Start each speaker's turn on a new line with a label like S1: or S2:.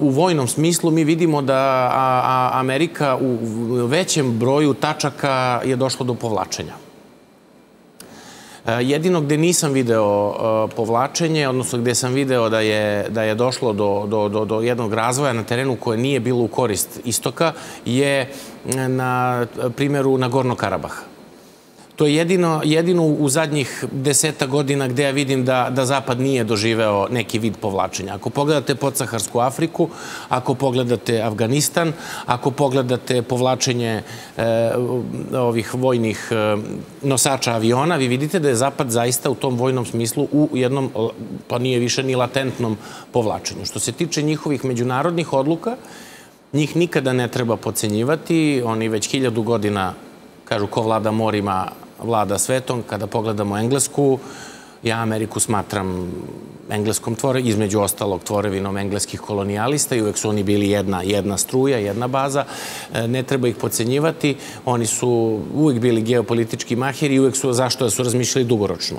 S1: u vojnom smislu mi vidimo da Amerika u većem broju tačaka je došlo do povlačenja. E, jedino gde nisam video e, povlačenje, odnosno gde sam video da je, da je došlo do, do, do, do jednog razvoja na terenu koje nije bilo u korist istoka, je na primjeru Nagorno Karabaha. To je jedino, jedino u zadnjih deseta godina gde ja vidim da, da Zapad nije doživeo neki vid povlačenja. Ako pogledate podsaharsku Afriku, ako pogledate Afganistan, ako pogledate povlačenje e, ovih vojnih e, nosača aviona, vi vidite da je Zapad zaista u tom vojnom smislu u jednom, pa nije više ni latentnom povlačenju. Što se tiče njihovih međunarodnih odluka, njih nikada ne treba pocenjivati. Oni već hiljadu godina kažu ko vlada morima, vlada svetom. Kada pogledamo Englesku, ja Ameriku smatram engleskom tvore, između ostalog tvorevinom engleskih kolonijalista i uvek su oni bili jedna, jedna struja, jedna baza. E, ne treba ih pocenjivati. Oni su uvek bili geopolitički mahiri i uvek su zašto da su razmišljali dugoročno.